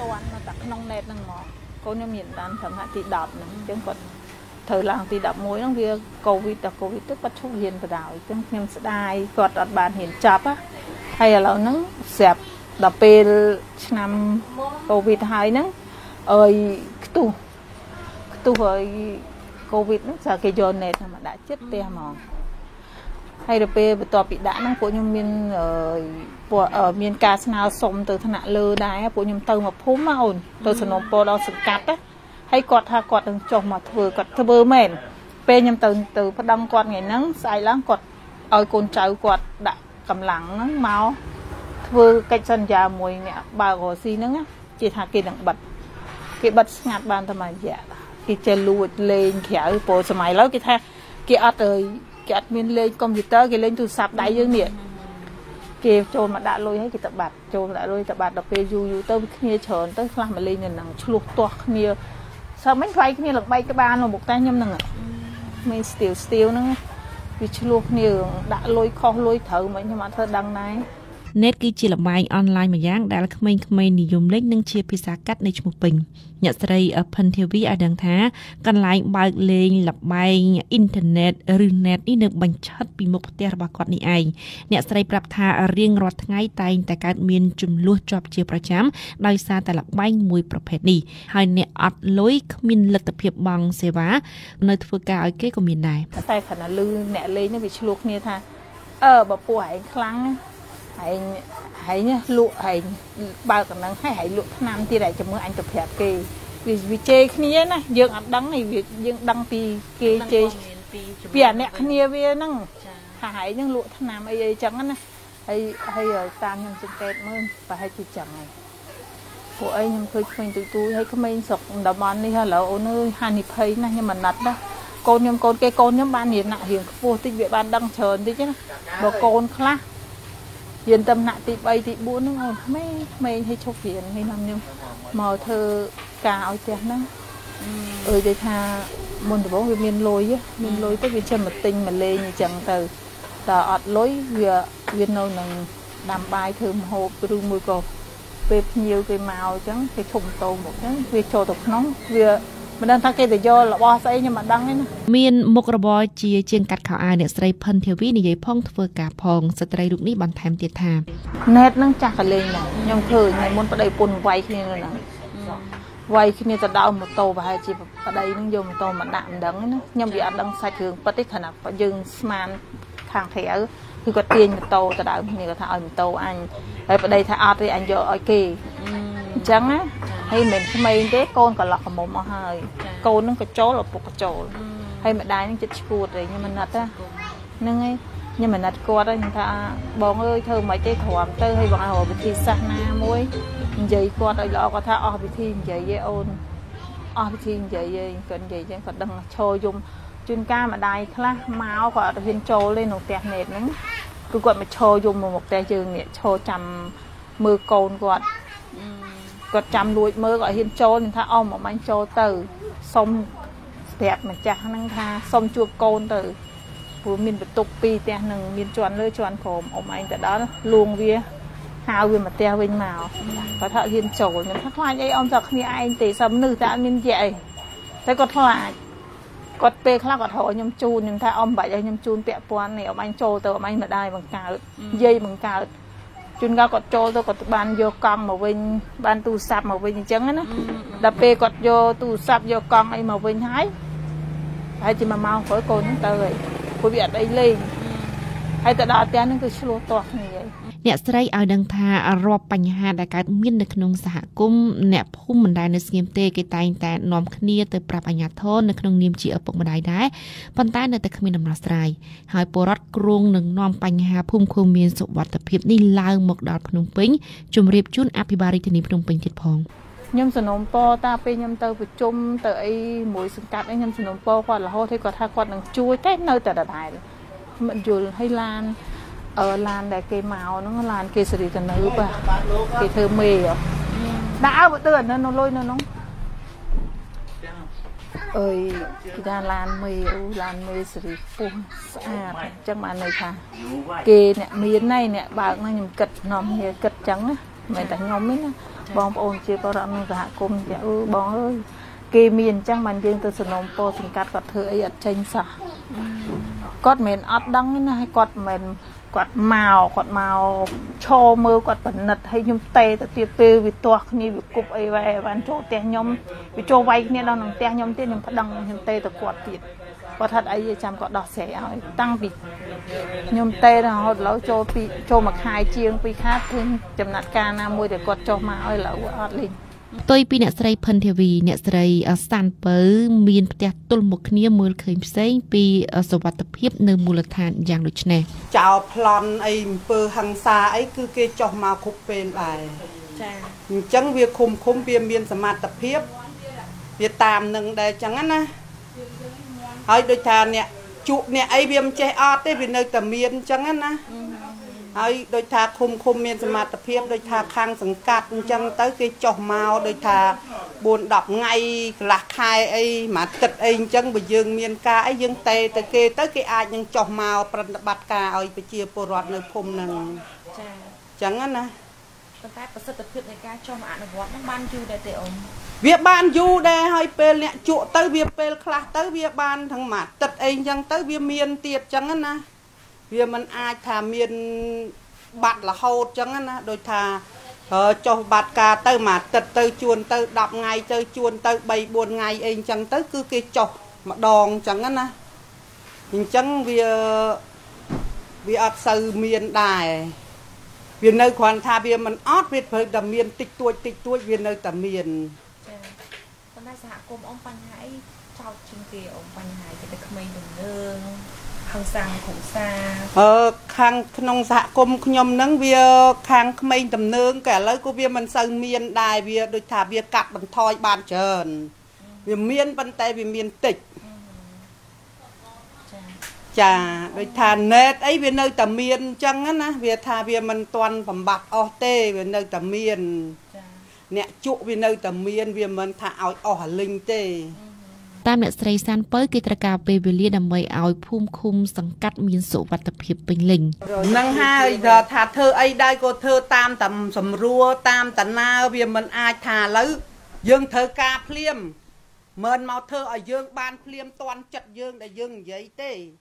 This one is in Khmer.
តាន់នៅតែក្នុងណេតហ្នឹងហ្មងកូនខ្ញុំមានបានត្រឹមហាក់ទី10ហ្នឹងអញ្ចឹងគាត់ត្រូវឡើងទី11ហ្នឹងវាកូវីដតែកូវីដទៅគាត់ឈប់រៀនបដ ாய் អញ្ចឹងខ្ញុំស្ដាយគាត់អត់បានរៀនចប់ហើយឥឡូវហ្នឹងស្រាប់ដល់ពេលឆ្នាំកូវីដហើយហ្នឹងអើយខ្ទុះខ្ទុះហើយកូវីដហ្នឹងស្រាប់គេយកណេតមកដាក់ចិត្តផ្ទះហ្មង ហើយដល់ពេលបន្ទាប់ពីដាក់ហ្នឹងពួកខ្ញុំមានពួកមានការស្នើសុំទៅថ្នាក់លើដែរពួកខ្ញុំទៅមកភូមិអូនទៅสนំពរដល់សង្កាត់ណាហើយគាត់ថាគាត់នឹងចុះមកធ្វើគាត់ធ្វើមែនពេលខ្ញុំទៅទៅប្តឹងគាត់ថ្ងៃហ្នឹងស្អែកឡើងគាត់ឲ្យកូនចៅគាត់ដាក់កម្លាំងហ្នឹងមកធ្វើកិច្ចសន្យាមួយអ្នកបើករស៊ីហ្នឹងជាថាគេនឹងបិទគេបិទស្ងាត់បានតែមួយរយៈគេចេះលួចលេងក្រៅព្រោះសម័យឡើយគេថាគេអត់អើយ គេអត់មានលេងកុំព្យូទ័រគេលេងទូរស័ព្ទដៃយើងនេះគេចូលមកដាក់លុយហើយគេទៅបាត់ចូលមកដាក់លុយទៅបាត់ដល់ពេលយូរយូរទៅគ្នាច្រើនទៅខ្លះមកលេងនៅនឹងឆ្លោះទាស់គ្នាសើមិនវាយគ្នាលបែកក្បាលនៅមុខតែខ្ញុំហ្នឹងមានស្ទៀវស្ទៀវហ្នឹងវាឆ្លោះគ្នាដាក់លុយខុសលុយត្រូវមិនខ្ញុំអត់ធ្វើដឹងដែរ នេតគឺជាលបែងអនឡាញមួយយ៉ាងដែលក្មេងៗនិយមលេងនិងជាភាសាកាត់នៃឈ្មោះពេញអ្នកស្រីផិនធីវីឲ្យដឹងថា កន្លែងបើកលេងលបែងអ៊ីនធឺណិតឬ net នេះនៅបញ្ឆិតពីមុខផ្ទះរបស់គាត់នេះឯងអ្នកស្រីប្រាប់ថារៀងរាល់ថ្ងៃតែងតែកើតមានចំនួនជាប់ជាប្រចាំដោយសារតែលបែងមួយប្រភេទនេះហើយអ្នកអត់លុយគ្មានលទ្ធភាពបង់សេវា នៅធ្វើការឲ្យគេក៏មានដែរតែខណៈលឺអ្នកលេងនេះវាឆ្លោះគ្នាថាអឺបើពួកឯងខ្លាំង ហែងហែងលក់ហែងបើកណ្ដឹងហើយហែងលក់ឆ្នាំទៀតហើយជាមួយអញទៅប្រាប់គេវាវាជេរគ្នាណាយើងអត់ដឹងនេះវាយើងដឹងពីគេជេរពីអាអ្នកគ្នាវាហ្នឹងថាហែងហ្នឹងលក់ឆ្នាំអីអីចឹងណាហើយហើយតាមខ្ញុំសង្កេតមើលប្រហែលជាចឹងហើយពួកអីខ្ញុំឃើញក្មេងទូទូហើយក្មេងស្រុកតំបន់នេះឥឡូវអូនអើយហានិភ័យណាស់ខ្ញុំអាណិតណាកូនខ្ញុំកូនគេកូនខ្ញុំបានរៀនណាក់រៀងខ្ពស់តិចវាបានដឹងច្រើនតិចណាបើកូនខ្លះ រៀនតំណាក់ទី3ទី4ហ្នឹងអូនក្មេងក្មេងឲ្យឈប់រៀនហើយខ្ញុំខ្ញុំមកធ្វើការឲ្យផ្ទះហ្នឹងអើយគេថាមុនដំបូងវាមានលុយមានលុយទៅវាចាំមកទិញមកលេងអញ្ចឹងទៅតើអត់លុយវាវានៅនឹងដាំបាយធ្វើម្ហូបឬមួយក៏ពេលភ្ញៀវគេមកអញ្ចឹងគេធំតោមកអញ្ចឹងវាចូលទៅក្នុងវា មិនដឹងថាគេទៅយករបស់ស្អីខ្ញុំមិនដឹងទេណាមានមុខរបរជាជាងកាត់ខោអាវអ្នកស្រីផិនធាវីនិយាយផងធ្វើការផងស្ត្រីរូបនេះបន្ថែមទៀតថាណេតនឹងចាស់កលេងណាខ្ញុំឃើញមុនប្តីពុនវាយគ្នានៅហ្នឹងវាយគ្នាទៅដើមម៉ូតូប្រហែលជាប្តីនឹងយកម៉ូតូមកដាក់មិនដឹងណាខ្ញុំវាអត់ដឹងសាច់រឿងពិតទេគ្រាន់តែយើងស្មានខាងក្រៅគឺគាត់ទាញម៉ូតូទៅដើមគ្នាគាត់ថាឲ្យម៉ូតូអញហើយប្តីថាអត់ទេអញយកឲ្យគេអញ្ចឹងណា ហើយមិនក្មេងទេកូនកន្លោះកមុំមកហើយកូននឹងក៏ចូលឪពុកក៏ចូលហើយម្ដាយនឹងចិត្តឈួតទេខ្ញុំមិនណិតហ្នឹងហើយខ្ញុំមិនណិតគាត់ខ្ញុំថាបងអើយធ្វើមិនទេទ្រាំទៅហើយបងឲ្យរកវិធីសាស្ត្រណាមួយនិយាយគាត់ឲ្យល្អគាត់ថាអស់វិធីនិយាយឯអូនអស់វិធីនិយាយឯងគាត់និយាយចឹងគាត់ដឹងឈរយំជួនកាលម្ដាយខ្លះមកគាត់អត់ហ៊ានចូលទេក្នុងផ្ទះនេតហ្នឹងគឺគាត់មកឈរយំមកមុខផ្ទះយើងនេះឈរចាំមើលកូនគាត់ គាត់ចាំលួចមើលគាត់ហ៊ានចូលខ្ញុំថាអស់មកបាញ់ចូលទៅសុំប្រាប់ម្ចាស់ហ្នឹងថាសុំជួបកូនទៅព្រោះមានបន្ទុកពីរផ្ទះនឹងមានជន់លើជន់ក្រោមអ៊ំឯងទៅដល់លួងវាហៅវាមកផ្ទះវិញមកគាត់ថាហ៊ានចូលខ្ញុំថាខ្លាចអីអ៊ំតែគ្នាឯងទេសឹមនឹងតែអត់មានយៈអីតែគាត់ខ្លាចគាត់ពេលខ្លះគាត់រកខ្ញុំជូនខ្ញុំថាអ៊ំបាច់ឲ្យខ្ញុំជូនពាក់ព័ន្ធនេះអ៊ំអញចូលទៅអ៊ំអញម្ដាយបង្កើតយាយបង្កើត ជួនកាលគាត់ចូលទៅគាត់បានយកកង់មកវិញបានទូរស័ព្ទមកវិញអញ្ចឹងណាដល់ពេលគាត់យកទូរស័ព្ទយកកង់អីមកវិញហើយហើយជាមួយម៉ោងក្រោយកូនទៅហើយព្រោះវាអត់អីលេងហើយទៅដល់ផ្ទះហ្នឹងគឺឆ្លោះទាស់គ្នាហើយ អ្នកស្រីឲ្យដឹងថារាប់បញ្ហាដែលកើតមាននៅក្នុងសហគមន៍អ្នកភូមិមិនដែលនៅស្ងៀមទេគេតែងតែនាំគ្នាទៅប្រាប់អាជ្ញាធរនៅក្នុងនាមជាឪពុកម្ដាយដែរប៉ុន្តែនៅតែគ្មានដំណោះស្រាយហើយពលរដ្ឋគ្រងនឹងនាំបញ្ហាភូមិឃុំមានសុវត្ថិភាពនេះឡើងមកដល់ភ្នំពេញជម្រាបជូនអភិបាលរាជធានីភ្នំពេញទៀតផងខ្ញុំសនំពរតាពេលខ្ញុំទៅប្រជុំទៅអីមួយសង្កាត់អីខ្ញុំសនំពរគាត់រហូតឲ្យគាត់ថាគាត់នឹងជួយតែនៅតែដដែលមិនយល់ឲ្យឡាន អឺឡានដែលគេមកហ្នឹងឡានគេសេរីទៅនៅបាទគេធ្វើមេដាក់ឲ្យបើទៅនៅនៅលុយនៅនោះអើយគេថាឡានមេអូឡានមេសេរីពោះស្អាតអញ្ចឹងបានន័យថាគេអ្នកមានណៃអ្នកបើកហ្នឹងខ្ញុំគិតនំគ្នាគិតអញ្ចឹងណាមិនតែខ្ញុំទេណាបងប្អូនជាពលរដ្ឋក្នុងសហគមន៍ចាអឺបងអើយគេមានអញ្ចឹងបានយើងទៅสนំពោសង្កាត់គាត់ធ្វើអីអត់ចេញសោះគាត់មិនមែនអត់ដឹងទេណាហើយគាត់មិនមែន គាត់មកគាត់មកឈរមើលគាត់បណិតហើយខ្ញុំតេទៅទៀតពេលវាទាស់គ្នាវាគប់អីវ៉ែបានចូលផ្ទះខ្ញុំវាចូលវាយគ្នាដល់ក្នុងផ្ទះខ្ញុំទៀតខ្ញុំប្តឹងខ្ញុំតេទៅគាត់ទៀតគាត់ថាត់អីចាំគាត់ដោះស្រាយឲ្យតាំងពីខ្ញុំតេរហូតឥឡូវចូលពីចូលមួយខែជាងពីរខែឃើញចំណាត់ការណាមួយដែលគាត់ចុះមកឲ្យឥឡូវអត់លេង ផ្ទុយពីអ្នកស្រីផិនធាវីអ្នកស្រីសាន់ពៅមានផ្ទះទល់មុខគ្នាមើលឃើញផ្សេងពីសវត្ថភាពនៅមូលដ្ឋានយ៉ាងដូចនេះចោលប្លន់អីអំពើហឹង្សាអីគឺគេចោះមកគ្រប់ពេលដែរចាអញ្ចឹងវាឃុំឃុំវាមានសមត្ថភាពវាតាមនឹងដែរអញ្ចឹងណាហើយដូចថាអ្នកជក់អ្នកអីវាមិនចេះអត់ទេវានៅតែមានអញ្ចឹងណា ហើយដូចថាឃុំឃុំមានសមត្ថភាពដូចថាខាងសង្កាត់អញ្ចឹងទៅគេចោះមកដូចថា4 10ថ្ងៃកន្លះខែអីមួយទឹកអីអញ្ចឹងបើយើងមានការអីយើងតេទៅគេទៅគេអាចនឹងចោះមកប្រតិបត្តិការឲ្យប្រជាពលរដ្ឋនៅភូមិហ្នឹងចាអញ្ចឹងណាប៉ុន្តែប្រសិទ្ធភាពនៃការចុះមកអនុវត្តហ្នឹងបានយូរដែរទេអ៊ំវាបានយូរដែរហើយពេលអ្នកជក់ទៅវាពេលខ្លះទៅវាបានទាំងមួយទឹកអីអញ្ចឹងទៅវាមានទៀតអញ្ចឹងណា វាមិនអាចថាមានបាត់រហូតអញ្ចឹងណាដូចថាអឺចុះបាត់ការទៅមួយទឹកទៅជួនទៅ10ថ្ងៃទៅជួនទៅ3 4ថ្ងៃអីអញ្ចឹងទៅ គឺគេចុះម្ដងអញ្ចឹងណាអញ្ចឹងវាវាអត់សូវមានដែរវានៅគ្រាន់ថាវាមិនអត់វាព្រោះតែមានតិចតួចតិចតួចវានៅតែមានចាប៉ុន្តែសហគមន៍អ៊ំបញ្ហាអីចោតជាងគេអ៊ំបញ្ហាគេតែក្មេងដំណើង ហង្សាគ្រួសារអឺខាងក្នុងសហគមន៍ខ្ញុំហ្នឹងវាខាងក្មេងតំណើងក៏ឥឡូវក៏វាមិនសូវមានដែរវាដូចថាវាកាត់បន្ថយបានច្រើនវាមានប៉ុន្តែវាមានតិចចាចាដូចថាណេតអីវានៅតែមានអញ្ចឹងណាវាថាវាមិនទាន់បំបត្តិអស់ទេវានៅតែមានចាអ្នកជក់វានៅតែមានវាមិនថាឲ្យអស់អាលិញទេ តាមអ្នកស្រីសាន់ពៅគេត្រូវការពេលវេលាដើម្បីឲ្យភូមិឃុំសង្កាត់មានសុវត្ថិភាពពេញលេញនឹងហើយដល់ថាធ្វើអីដែរក៏ធ្វើតាមតាមសម្រួលតាមតាណាវាមិនអាចថាឥឡូវយើងត្រូវការភ្លាមមិនមកធ្វើឲ្យយើងបានភ្លាមតន់ចិត្តយើងដែលយើងនិយាយទេ